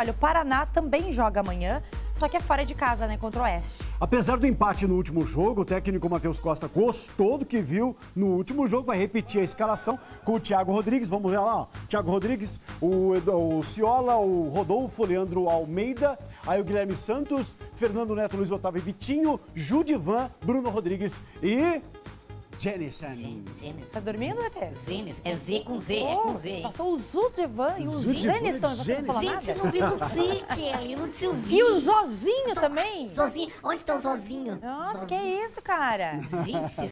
Olha, o Paraná também joga amanhã, só que é fora de casa, né, contra o Oeste. Apesar do empate no último jogo, o técnico Matheus Costa gostou do que viu no último jogo, vai repetir a escalação com o Thiago Rodrigues. Vamos ver lá, ó. Thiago Rodrigues, o, o Ciola, o Rodolfo, Leandro Almeida, aí o Guilherme Santos, Fernando Neto, Luiz Otávio Vitinho, Judivan, Bruno Rodrigues e Jenison. Gênesis. Tá dormindo, ET? Gênesis. É Z com Z, é com Z. Passou o Zudivan e o Jenison, você não falou Gente, nada? não viu no C, Kelly, não te ouvi. E o Zozinho também? Sozinho, onde tá o Zozinho? Nossa, Zozinho. que isso, cara? Gente, vocês